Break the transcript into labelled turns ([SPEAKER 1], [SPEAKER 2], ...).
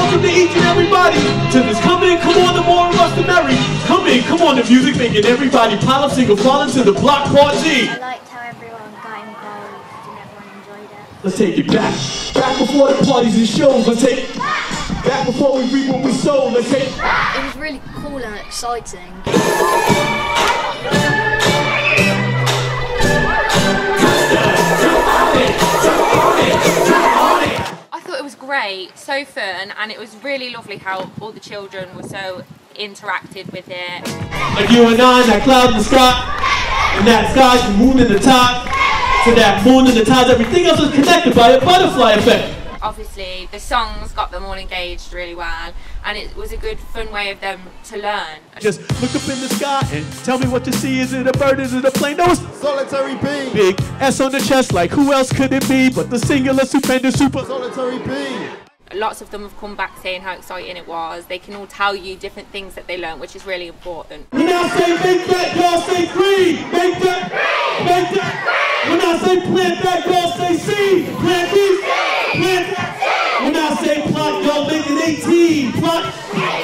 [SPEAKER 1] to each and everybody. To this come in, come on, the more of us the merry. Come in, come on, the music making everybody pile up, single fall into the block party. I
[SPEAKER 2] liked how everyone got involved and everyone enjoyed it.
[SPEAKER 1] Let's take it back. Back before the parties and shows. Let's take back before we reap what we sow. Let's take It
[SPEAKER 2] was really cool and exciting.
[SPEAKER 3] Great, so fun, and it was really lovely how all the children were so interacted with it.
[SPEAKER 1] like you and I, that cloud in the sky, and that sky, the moon in the top. To that moon in the tides, everything else is connected by a butterfly effect
[SPEAKER 3] obviously the songs got them all engaged really well and it was a good fun way of them to learn.
[SPEAKER 1] Just look up in the sky and tell me what to see. Is it a bird? Is it a plane? No, it's
[SPEAKER 4] solitary bee.
[SPEAKER 1] Big S on the chest like who else could it be but the singular stupendous super
[SPEAKER 4] solitary bee
[SPEAKER 3] lots of them have come back saying how exciting it was. They can all tell you different things that they learned, which is really important.
[SPEAKER 1] When I say big that, y'all say green. Make that, make that. When I say plant that, y'all say seed. Plant these. When I say plot, yo, make it 18. Plot.